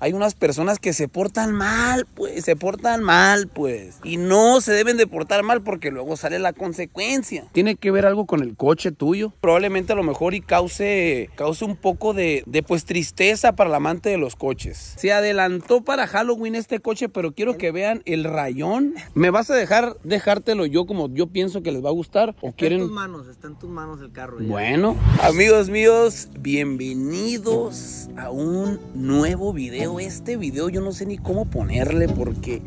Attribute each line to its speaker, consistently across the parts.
Speaker 1: hay unas personas que se portan mal, pues, se portan mal, pues. Y no se deben de portar mal porque luego sale la consecuencia. Tiene que ver algo con el coche tuyo. Probablemente a lo mejor y cause, cause un poco de, de pues tristeza para el amante de los coches. Se adelantó para Halloween este coche, pero quiero que vean el rayón. ¿Me vas a dejar dejártelo yo como yo pienso que les va a gustar? ¿O
Speaker 2: Está
Speaker 1: quieren...?
Speaker 2: en tus manos, está en tus manos el carro. ya.
Speaker 1: Bueno, amigos míos, bienvenidos a un nuevo video. Este video yo no sé ni cómo ponerle porque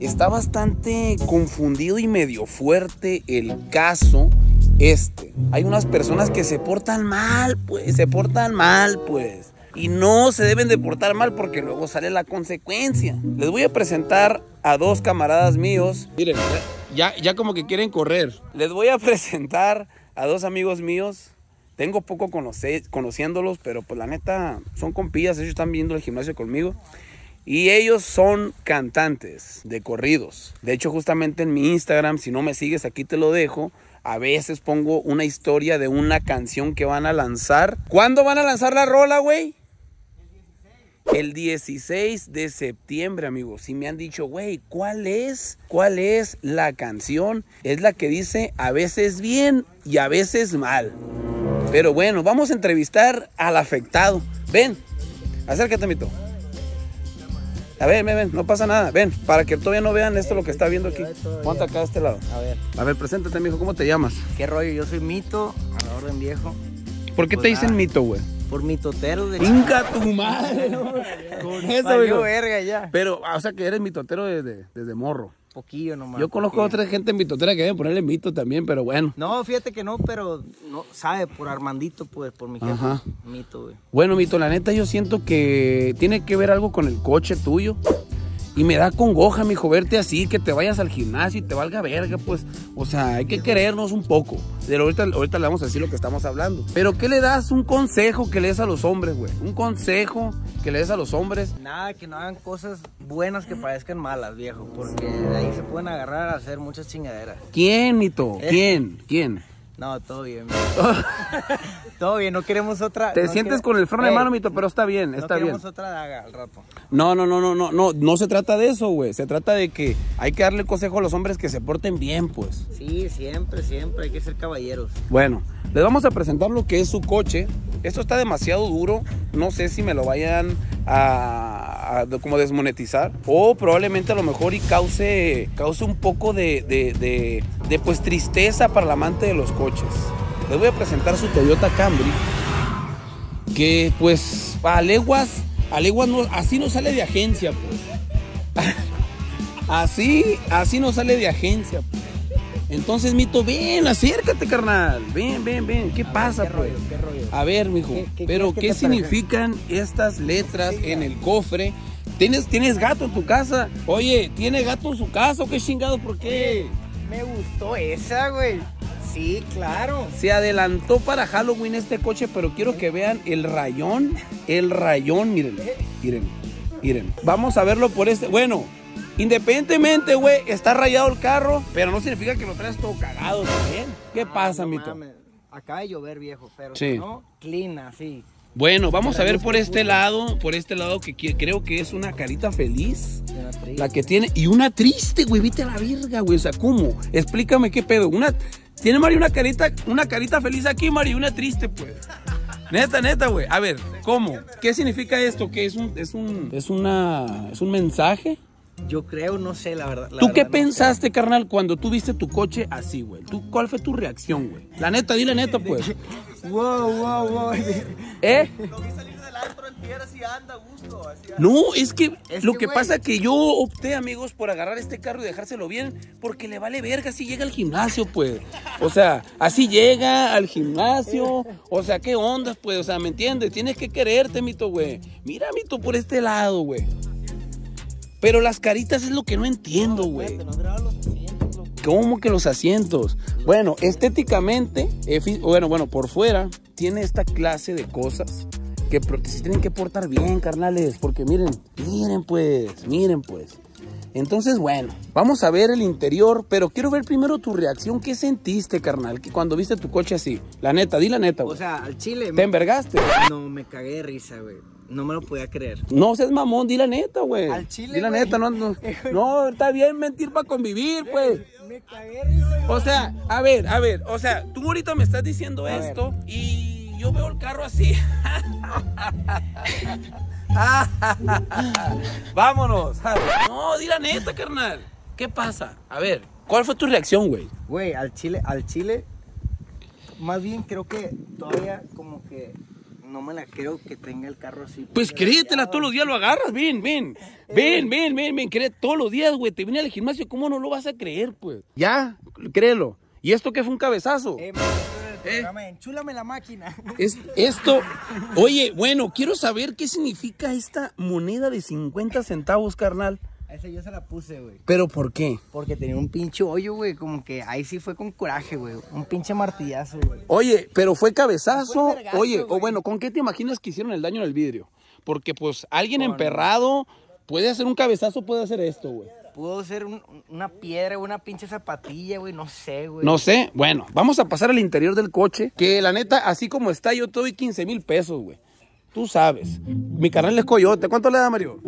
Speaker 1: está bastante confundido y medio fuerte el caso este. Hay unas personas que se portan mal, pues, se portan mal, pues. Y no se deben de portar mal porque luego sale la consecuencia. Les voy a presentar a dos camaradas míos. Miren, ya, ya como que quieren correr. Les voy a presentar a dos amigos míos. Tengo poco conociéndolos, pero pues la neta son compillas. Ellos están viendo el gimnasio conmigo. Y ellos son cantantes de corridos. De hecho, justamente en mi Instagram, si no me sigues, aquí te lo dejo. A veces pongo una historia de una canción que van a lanzar. ¿Cuándo van a lanzar la rola, güey? El 16 de septiembre, amigos. Y me han dicho, güey, ¿cuál es? ¿Cuál es la canción? Es la que dice a veces bien y a veces mal. Pero bueno, vamos a entrevistar al afectado. Ven, acércate, mito. A ver, ven, ven, no pasa nada. Ven, para que todavía no vean esto lo que está viendo aquí. Ponte acá a este lado.
Speaker 2: A ver,
Speaker 1: A ver, preséntate, mijo, ¿cómo te llamas?
Speaker 2: ¿qué rollo? Yo soy Mito, a la orden viejo.
Speaker 1: ¿Por qué
Speaker 2: Pues
Speaker 1: te dicen
Speaker 2: nada.
Speaker 1: mito, güey?
Speaker 2: Por mitotero de
Speaker 1: Inga tu madre. Con eso, mijo.
Speaker 2: verga ya.
Speaker 1: Pero, o sea que eres mitotero desde, desde morro.
Speaker 2: Poquillo nomás.
Speaker 1: Yo conozco a
Speaker 2: poquillo.
Speaker 1: otra gente mitotera que deben ponerle mito también, pero bueno.
Speaker 2: No, fíjate que no, pero no sabe por Armandito, pues, por mi jefe. Mito, güey.
Speaker 1: Bueno, Mito, la neta yo siento que tiene que ver algo con el coche tuyo. Y me da congoja, mijo, verte así, que te vayas al gimnasio y te valga verga, pues. O sea, hay que querernos un poco. Pero ahorita, ahorita le vamos a decir lo que estamos hablando. Pero, ¿qué le das? Un consejo que le des a los hombres, güey. Un consejo que le des a los hombres.
Speaker 2: Nada, que no hagan cosas buenas que parezcan malas, viejo. Porque de ahí se pueden agarrar a hacer muchas chingaderas.
Speaker 1: ¿Quién, Mito? ¿Quién? ¿Quién?
Speaker 2: No, todo bien. todo bien, no queremos otra.
Speaker 1: Te
Speaker 2: no
Speaker 1: sientes con el freno de mano, Mito, pero está bien,
Speaker 2: No
Speaker 1: está bien.
Speaker 2: queremos otra daga al rato.
Speaker 1: No, no, no, no, no, no, no se trata de eso, güey. Se trata de que hay que darle consejo a los hombres que se porten bien, pues.
Speaker 2: Sí, siempre, siempre hay que ser caballeros.
Speaker 1: Bueno, les vamos a presentar lo que es su coche. Esto está demasiado duro. No sé si me lo vayan a, como desmonetizar. O probablemente a lo mejor y cause, cause un poco de, de, de- de, pues tristeza para el amante de los coches. Les voy a presentar su Toyota Camry. Que pues a leguas, a leguas no, así no sale de agencia, pues. Así, así no sale de agencia, pues. Entonces, Mito, ven, acércate, carnal. Ven, ven, ven. ¿Qué pasa,
Speaker 2: ¿Qué
Speaker 1: pues?
Speaker 2: rollo? ¿Qué rollo?
Speaker 1: A ver, mijo,
Speaker 2: ¿Qué- qué
Speaker 1: pero ¿qué significan estas letras en el cofre? ¿Tienes, ¿Tienes gato en tu casa? Oye, ¿tiene gato en su casa o qué chingado? ¿Por qué?
Speaker 2: Me gustó esa, güey. Sí, claro.
Speaker 1: Se adelantó para Halloween este coche, pero quiero que vean el rayón. El rayón, miren. Miren, miren. Vamos a verlo por este. Bueno, independientemente, güey, está rayado el carro, pero no significa que lo traes todo cagado también. ¿Qué pasa,
Speaker 2: No
Speaker 1: mito?
Speaker 2: mames, Acaba de llover, viejo, pero
Speaker 1: Sí.
Speaker 2: si no, clean así.
Speaker 1: Bueno, vamos a ver por este lado, por este lado que creo que es una carita feliz. La que tiene. Y una triste, güey. Vete a la verga, güey. O sea, ¿cómo? Explícame qué pedo. Una. Tiene Mari una carita, una carita feliz aquí, Mari, y una triste, pues. Neta, neta, güey. A ver, ¿cómo? ¿Qué significa esto? ¿Qué es un, es un, es una, es un mensaje?
Speaker 2: Yo creo, no sé, la verdad. la
Speaker 1: ¿Tú qué
Speaker 2: verdad, no sé.
Speaker 1: pensaste, carnal, cuando tú viste tu coche así, güey? ¿Tú, ¿Cuál fue tu reacción, güey? La neta, di la neta, pues.
Speaker 2: Wow, wow, wow.
Speaker 1: ¿Eh?
Speaker 3: Lo vi salir del antro en piedras y anda a gusto. Así,
Speaker 1: No, es que
Speaker 2: Es
Speaker 1: lo
Speaker 2: que,
Speaker 1: pasa es que yo opté, amigos, por agarrar este carro y dejárselo bien, porque le vale verga si llega al gimnasio, pues. O sea, así llega al gimnasio. O sea, ¿qué onda, pues? O sea, ¿me entiendes? Tienes que quererte, mito, güey. Mira, mito, por este lado, güey. Pero las caritas es lo que no entiendo, güey.
Speaker 2: No.
Speaker 1: ¿Cómo que los asientos? Bueno, estéticamente, bueno, bueno, por fuera, tiene esta clase de cosas que, que se tienen que portar bien, carnales. Porque miren, miren pues, miren pues. Entonces, bueno, vamos a ver el interior, pero quiero ver primero tu reacción. ¿Qué sentiste, carnal, que cuando viste tu coche así? La neta, di la neta,
Speaker 2: O
Speaker 1: güey.
Speaker 2: sea, al chile.
Speaker 1: ¿Te envergaste?
Speaker 2: No, me cagué de risa, güey. No me lo podía creer.
Speaker 1: No seas mamón, di la neta, güey.
Speaker 2: Al chile,
Speaker 1: Di la
Speaker 2: güey.
Speaker 1: neta, no, no. No, está bien mentir para convivir, pues.
Speaker 2: Me cagué risa, güey.
Speaker 1: O sea, a ver, a ver, o sea, tú ahorita me estás diciendo
Speaker 2: A ver.
Speaker 1: esto y yo veo el carro así. Vámonos. No, di la neta, carnal. ¿Qué pasa? A ver, ¿cuál fue tu reacción, güey?
Speaker 2: Güey, al chile, al chile, más bien creo que todavía como que no me la creo que tenga el carro así.
Speaker 1: Pues créetela, todos los días lo agarras, ven, ven. Ven, ven, ven, ven, cree todos los días, güey. Te vine al gimnasio, ¿cómo no lo vas a creer, pues? Ya, créelo. ¿Y esto qué fue un cabezazo?
Speaker 2: Eh, del programa, enchúlame la máquina.
Speaker 1: Es esto. Oye, bueno, quiero saber qué significa esta moneda de 50 centavos, carnal.
Speaker 2: Esa yo se la puse, güey.
Speaker 1: ¿Pero por qué?
Speaker 2: Porque tenía un pinche hoyo, güey. Como que ahí sí fue con coraje, güey. Un pinche martillazo, güey.
Speaker 1: Oye, pero fue cabezazo.
Speaker 2: Fue vergazo,
Speaker 1: Oye, o bueno, ¿con qué te imaginas que hicieron el daño en el vidrio? Porque pues alguien emperrado puede hacer un cabezazo, puede hacer esto, güey.
Speaker 2: Pudo ser un- una piedra, una pinche zapatilla, güey. No sé, güey.
Speaker 1: No sé, bueno, vamos a pasar al interior del coche, que la neta, así como está, yo te doy 15 mil pesos, güey. Tú sabes. Mi carnal es coyote. ¿Cuánto le da, Mario?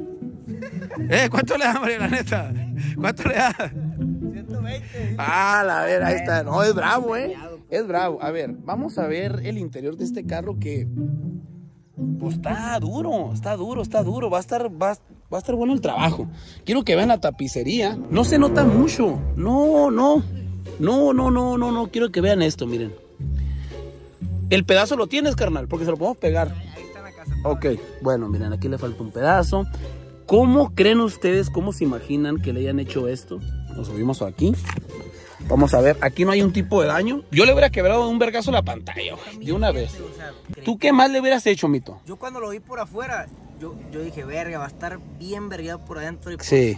Speaker 1: ¿Eh? ¿Cuánto le da, Mario, la neta? ¿Cuánto le da?
Speaker 3: 120.
Speaker 1: Ah, la ver, ahí está. No, es bravo, ¿eh? Es bravo. A ver, vamos a ver el interior de este carro que... Pues está duro, está duro, está duro. Va a estar, va, va a estar bueno el trabajo. Quiero que vean la tapicería. No se nota mucho. No, no. No, no, no, no, no. Quiero que vean esto, miren. El pedazo lo tienes, carnal, porque se lo podemos pegar.
Speaker 2: Ahí está en la casa.
Speaker 1: Ok, bueno, miren, aquí le falta un pedazo. ¿Cómo creen ustedes, cómo se imaginan que le hayan hecho esto? Nos subimos aquí. Vamos a ver, aquí no hay un tipo de daño. Yo le hubiera quebrado un vergazo la pantalla, güey, de una vez. ¿Tú qué más le hubieras hecho, Mito?
Speaker 2: Yo cuando lo vi por afuera, yo, yo dije, verga, va a estar bien vergueado por adentro. Y pues,
Speaker 1: Sí.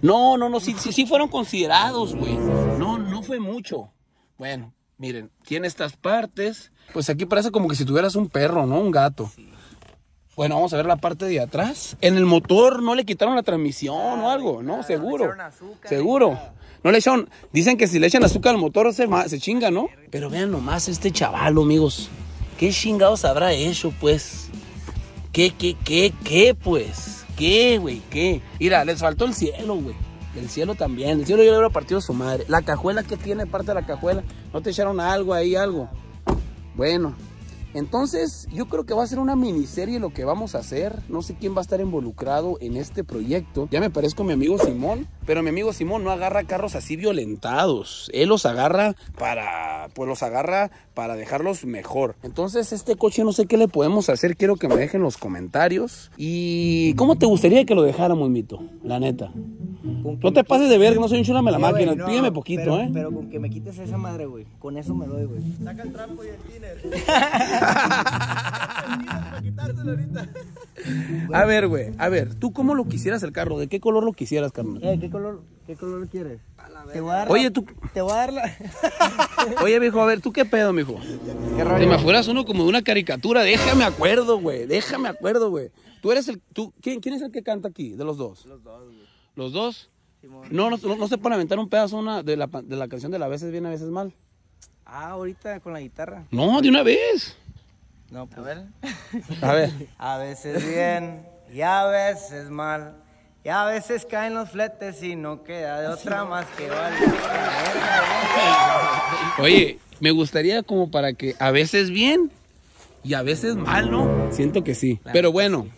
Speaker 1: No, no, no, sí, sí, sí fueron considerados, güey. No, no fue mucho. Bueno, miren, tiene estas partes. Pues aquí parece como que si tuvieras un perro, ¿no? Un gato. Bueno, vamos a ver la parte de atrás. En el motor no le quitaron la transmisión o algo, ¿no? Seguro.
Speaker 2: echaron azúcar,
Speaker 1: Seguro. No le echaron. Dicen que si le echan azúcar al motor se, se chinga, ¿no? Pero vean nomás este chaval, amigos. ¿Qué chingados habrá hecho, pues? ¿Qué, qué, qué, qué, pues? ¿Qué, güey? ¿Qué? Mira, les faltó el cielo, güey. El cielo también. El cielo yo le hubiera partido a su madre. La cajuela que tiene parte de la cajuela. ¿No te echaron algo ahí, algo? Bueno, entonces yo creo que va a ser una miniserie lo que vamos a hacer. No sé quién va a estar involucrado en este proyecto. Ya me parezco mi amigo Simón, pero mi amigo Simón no agarra carros así violentados. Él los agarra para, pues los agarra para dejarlos mejor. Entonces este coche no sé qué le podemos hacer. Quiero que me dejen los comentarios. ¿Y cómo te gustaría que lo dejáramos, Mito? La neta. No te pases de verga, no soy un chulame la máquina.
Speaker 2: no,
Speaker 1: Pídeme poquito,
Speaker 2: pero,
Speaker 1: ¿eh?
Speaker 2: Pero con que me quites esa madre, güey. Con eso me doy, güey.
Speaker 3: Saca el trapo y el tiner. Para quitárselo ahorita.
Speaker 1: A ver, güey, a ver, ¿tú cómo lo quisieras el carro? ¿De qué color lo quisieras, carnal?
Speaker 2: Eh, ¿qué color, qué color quieres? Te voy a dar
Speaker 1: Oye,
Speaker 2: la-
Speaker 1: tú-
Speaker 2: Te voy a dar la...
Speaker 1: Oye, mijo, a ver, ¿tú qué pedo, mijo?
Speaker 2: ¿Qué
Speaker 1: Te me fueras uno como de una caricatura, déjame acuerdo, güey, déjame acuerdo, güey. Tú eres el, tú, ¿quién, quién es el que canta aquí, de los dos?
Speaker 2: Los dos, güey.
Speaker 1: ¿Los dos? No, no, no, no se pone a aventar un pedazo una de, la, de la canción de la veces bien, a veces mal.
Speaker 2: Ah, ahorita con la guitarra.
Speaker 1: No, de una vez.
Speaker 2: No, pues. A ver.
Speaker 1: A ver.
Speaker 2: A veces bien y a veces mal. Y a veces caen los fletes y no queda de otra más que verga,
Speaker 1: Oye, me gustaría como para que a veces bien y a veces mal, ¿no? Siento que sí. Pero bueno,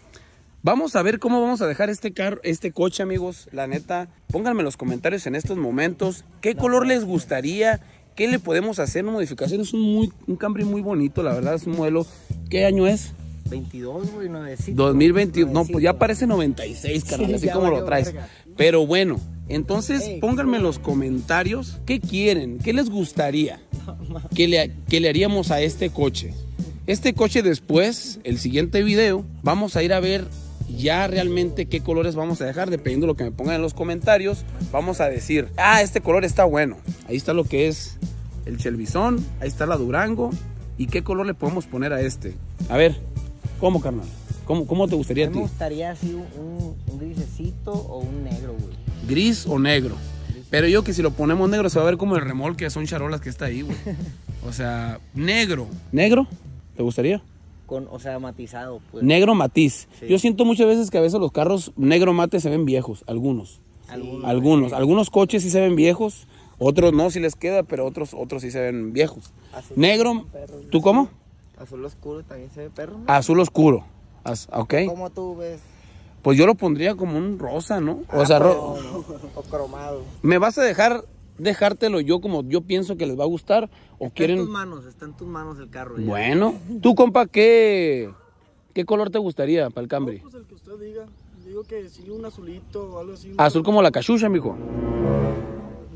Speaker 1: vamos a ver cómo vamos a dejar este carro, este coche, amigos. La neta, pónganme en los comentarios en estos momentos qué color les gustaría, qué le podemos hacer, una modificación. Es un, muy, un Camry muy bonito, la verdad, es un modelo. ¿Qué año es?
Speaker 2: 22, güey, nuevecito.
Speaker 1: 2021. No, pues ya parece 96, carnal,
Speaker 2: Sí,
Speaker 1: así como lo traes.
Speaker 2: verga.
Speaker 1: Pero bueno, entonces pónganme en los comentarios qué quieren, qué les gustaría que le, que le haríamos a este coche. Este coche después, el siguiente video, vamos a ir a ver ya realmente qué colores vamos a dejar, dependiendo de lo que me pongan en los comentarios, vamos a decir, ah, este color está bueno. Ahí está lo que es el Chelvisón, ahí está la Durango, y qué color le podemos poner a este. A ver, ¿cómo, carnal? ¿Cómo, cómo te gustaría a ti?
Speaker 2: me gustaría así un, un, un grisecito o un negro, güey.
Speaker 1: ¿Gris o negro? Pero yo que si lo ponemos negro se va a ver como el remolque, son charolas que está ahí, güey. O sea, negro. ¿Negro? ¿Te gustaría?
Speaker 2: Con, o sea, matizado, pues.
Speaker 1: Negro matiz.
Speaker 2: Sí.
Speaker 1: Yo siento muchas veces que a veces los carros negro mate se ven viejos, algunos.
Speaker 2: Algunos.
Speaker 1: Algunos. Algunos coches sí se ven viejos, otros no, si les queda, pero otros, otros sí se ven viejos.
Speaker 2: Azul
Speaker 1: Negro. ¿tú cómo?
Speaker 2: Azul oscuro también se ve perro, ¿no?
Speaker 1: Azul oscuro. Az- ok.
Speaker 2: ¿Cómo tú ves?
Speaker 1: Pues yo lo pondría como un rosa, ¿no? O sea, ro-
Speaker 2: O cromado.
Speaker 1: ¿me vas a dejar dejártelo yo como yo pienso que les va a gustar o
Speaker 2: Está en
Speaker 1: quieren
Speaker 2: tus manos, está en tus manos el carro. ya.
Speaker 1: Bueno, tú compa, ¿qué qué color te gustaría para el Camry?
Speaker 3: Pues el que usted diga. Digo que sí, un azulito o algo así.
Speaker 1: Azul como la cachucha, mijo.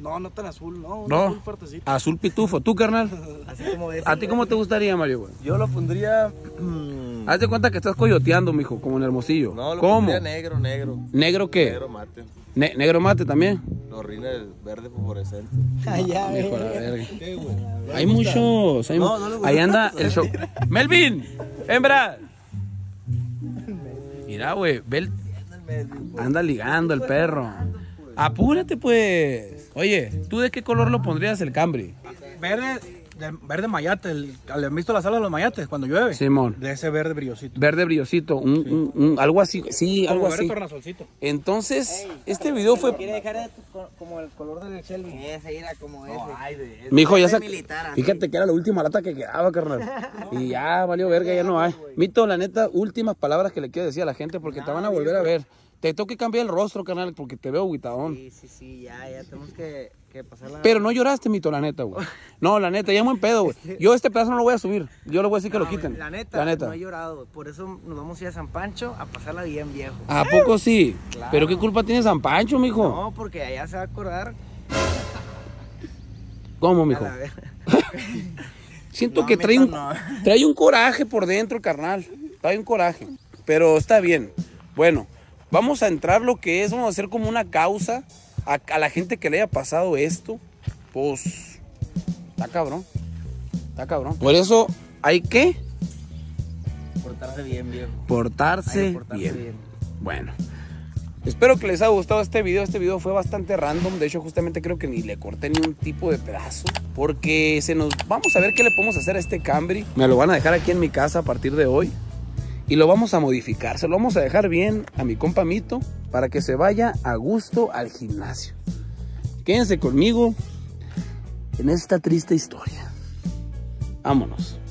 Speaker 3: No, no tan azul, no.
Speaker 1: No.
Speaker 3: azul fuertecito.
Speaker 1: Azul pitufo, ¿tú, carnal?
Speaker 2: Así como ves.
Speaker 1: ¿A ti cómo te gustaría, Mario, güey?
Speaker 4: Yo lo pondría.
Speaker 1: Haz de cuenta que estás coyoteando, mijo, como en Hermosillo.
Speaker 4: No, lo
Speaker 1: ¿Cómo?
Speaker 4: pondría negro, negro.
Speaker 1: ¿Negro qué?
Speaker 4: Negro mate.
Speaker 1: Ne- ¿Negro mate también?
Speaker 4: Los rines verde fosforescente.
Speaker 2: Allá,
Speaker 1: Mijo, la
Speaker 2: eh.
Speaker 1: verga.
Speaker 4: ¿Qué, güey?
Speaker 1: Hay muchos. hay
Speaker 4: No, no le gusta.
Speaker 1: Ahí anda el show. ¡Melvin! ¡Hembra! Mira, güey, ve el- Anda ligando el perro. Apúrate, pues. Oye, ¿tú de qué color lo pondrías el Camry?
Speaker 5: Verde, de- verde mayate. El, ¿Han visto la sala de los mayates cuando llueve?
Speaker 1: Simón.
Speaker 5: De ese verde brillosito.
Speaker 1: Verde brillosito, un, un- un- algo así, sí, algo
Speaker 5: Como verde
Speaker 1: así.
Speaker 5: tornasolcito.
Speaker 1: Entonces, este video fue...
Speaker 2: Quiere dejar de tu- co- como el color del Shelby. Ese era como ese.
Speaker 4: Ay, de
Speaker 1: Mi hijo ya se...
Speaker 2: militar.
Speaker 1: Fíjate que era la última lata que quedaba, carnal. Y ya valió verga, ya no hay. Mito, la neta, últimas palabras que le quiero decir a la gente porque te van a volver a ver. Te tengo que cambiar el rostro, carnal, porque te veo aguitadón.
Speaker 2: Sí, sí, sí, ya, ya tenemos que, que.
Speaker 1: Pero no lloraste, Mito, la neta, güey. No, la neta, ya muy pedo, güey. Yo este pedazo no lo voy a subir. Yo le voy a decir que lo
Speaker 2: No,
Speaker 1: quiten.
Speaker 2: La neta,
Speaker 1: La neta.
Speaker 2: no he llorado. Por eso nos vamos a ir a San Pancho a pasarla bien viejo.
Speaker 1: ¿A poco sí? ¿Pero qué culpa tiene San Pancho, mijo?
Speaker 2: No, porque allá se va a acordar.
Speaker 1: ¿Cómo, mijo? Siento
Speaker 2: No,
Speaker 1: que trae un,
Speaker 2: no.
Speaker 1: trae un coraje por dentro, carnal. Trae un coraje. Pero está bien. Bueno, vamos a entrar lo que es, vamos a hacer como una causa a, a la gente que le haya pasado esto. Pues, está cabrón. Está cabrón. Por eso hay que
Speaker 2: Portarse bien viejo.
Speaker 1: portarse,
Speaker 2: portarse
Speaker 1: bien.
Speaker 2: bien.
Speaker 1: Bueno. Espero que les haya gustado este video. Este video fue bastante random. De hecho, justamente creo que ni le corté ni un tipo de pedazo. Porque se nos. Vamos a ver qué le podemos hacer a este Camry. Me lo van a dejar aquí en mi casa a partir de hoy. Y lo vamos a modificar. Se lo vamos a dejar bien a mi compa Mito. Para que se vaya a gusto al gimnasio. Quédense conmigo en esta triste historia. Vámonos.